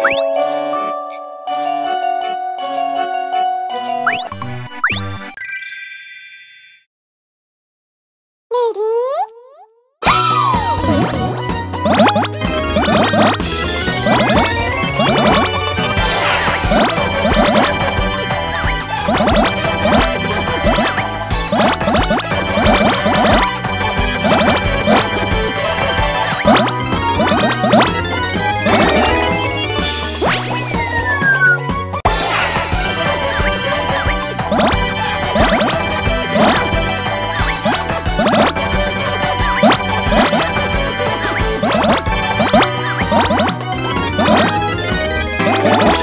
Música 何?